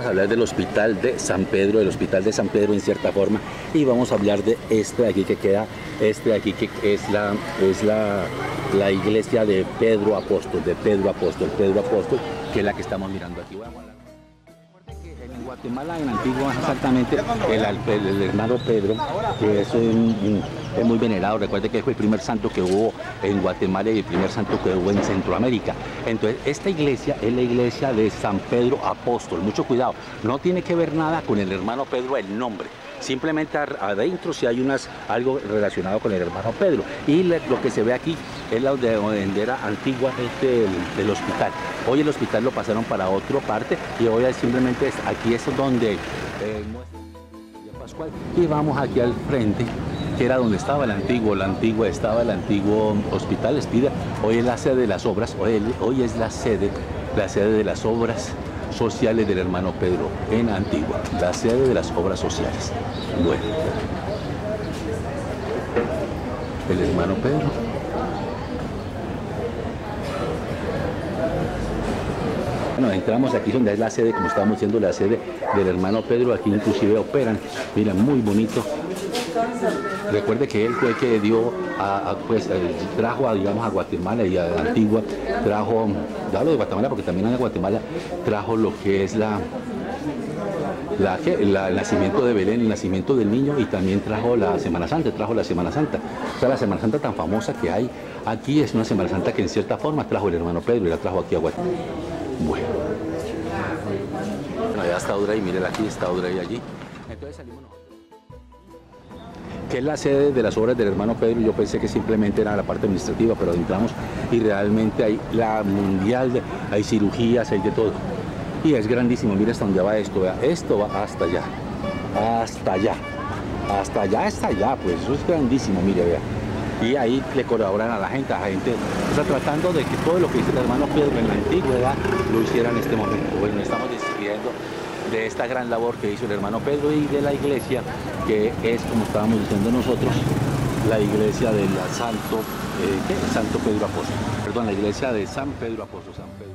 hablar del hospital de San Pedro, del hospital de San Pedro en cierta forma, y vamos a hablar de este de aquí que queda, este de aquí que es la, es la, la iglesia de Pedro Apóstol, de Pedro Apóstol, Pedro Apóstol, que es la que estamos mirando aquí. Vamos a Guatemala, en Antigua, exactamente, el hermano Pedro, que es, un- es muy venerado. Recuerde que fue el primer santo que hubo en Guatemala y el primer santo que hubo en Centroamérica. Entonces, esta iglesia es la iglesia de San Pedro Apóstol. Mucho cuidado, no tiene que ver nada con el hermano Pedro el nombre. Simplemente adentro si hay unas, algo relacionado con el hermano Pedro. Y lo que se ve aquí es la donde, donde era antigua este, el, el hospital. Hoy el hospital lo pasaron para otra parte y hoy simplemente es- aquí es donde eh. Y vamos aquí al frente, que era donde estaba el antiguo, la antigua estaba el antiguo hospital Espida. Hoy es la sede de las obras, hoy, hoy es la sede, la sede de las obras sociales del hermano Pedro en Antigua, la sede de las obras sociales. Bueno, el hermano Pedro. Bueno, entramos aquí donde es la sede, como estábamos diciendo, la sede del hermano Pedro. Aquí inclusive operan, mira, muy bonito. Recuerde que él fue el que dio, a, a, pues, trajo a, digamos, a Guatemala y a Antigua, trajo, ya hablo de Guatemala porque también en Guatemala trajo lo que es la, la. La- el nacimiento de Belén, el nacimiento del niño y también trajo la Semana Santa, trajo la Semana Santa. O sea, la Semana Santa tan famosa que hay aquí es una Semana Santa que en cierta forma trajo el hermano Pedro y la trajo aquí a Guatemala. Bueno. Bueno, allá está Audrey, miren aquí está Audrey allí. Entonces salimos nosotros. Que es la sede de las obras del hermano Pedro. Yo pensé que simplemente era la parte administrativa, pero entramos y realmente hay la mundial, hay cirugías, hay de todo. Y es grandísimo, mira hasta dónde va esto, esto va hasta allá, hasta allá, hasta allá, hasta allá, pues eso es grandísimo, mire, vea. Y ahí le colaboran a la gente, a la gente, o sea, tratando de que todo lo que hizo el hermano Pedro en la antigüedad lo hiciera en este momento. Bueno, estamos despidiendo de esta gran labor que hizo el hermano Pedro y de la iglesia, que es, como estábamos diciendo nosotros, la iglesia del Santo, eh. Santo Pedro Apóstol. Perdón, la iglesia de San Pedro Apóstol, San Pedro.